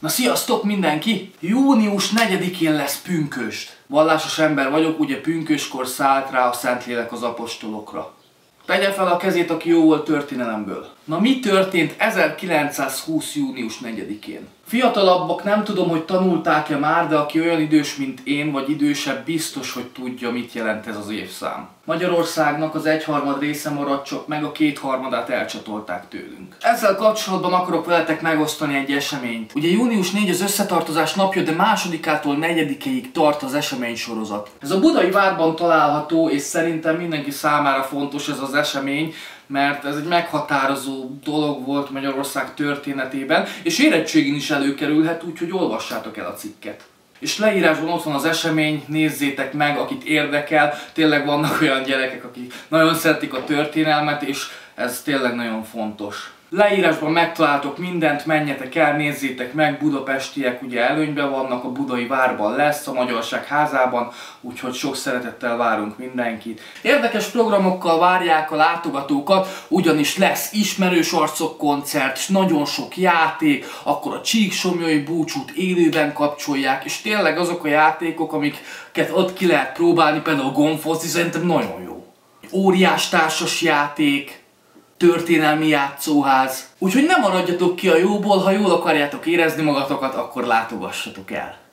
Na sziasztok mindenki! Június 4-én lesz pünköst. Vallásos ember vagyok, ugye pünköskor szállt rá a Szentlélek az apostolokra. Tegye fel a kezét, aki jó volt történelemből. Na mi történt 1920. június 4-én? Fiatalabbak nem tudom, hogy tanulták-e már, de aki olyan idős, mint én, vagy idősebb, biztos, hogy tudja, mit jelent ez az évszám. Magyarországnak az egyharmad része maradt csak meg, a kétharmadát elcsatolták tőlünk. Ezzel kapcsolatban akarok veletek megosztani egy eseményt. Ugye június 4 az összetartozás napja, de másodikától negyedikéig tart az esemény sorozat. Ez a budai várban található, és szerintem mindenki számára fontos ez az esemény, mert ez egy meghatározó dolog volt Magyarország történetében, és érettségén is előkerülhet, úgyhogy olvassátok el a cikket. És leírásban ott van az esemény, nézzétek meg, akit érdekel. Tényleg vannak olyan gyerekek, akik nagyon szeretik a történelmet, és ez tényleg nagyon fontos. Leírásban megtaláltok mindent, menjetek el, nézzétek meg, budapestiek ugye előnyben vannak, a budai várban lesz, a Magyarság házában, úgyhogy sok szeretettel várunk mindenkit. Érdekes programokkal várják a látogatókat, ugyanis lesz ismerős arcok koncert, és nagyon sok játék, akkor a Csíksomjai búcsút élőben kapcsolják, és tényleg azok a játékok, amiket ott ki lehet próbálni, például a Gonfozi, szerintem nagyon jó. Óriás társas játék, történelmi játszóház. Úgyhogy nem maradjatok ki a jóból, ha jól akarjátok érezni magatokat, akkor látogassatok el.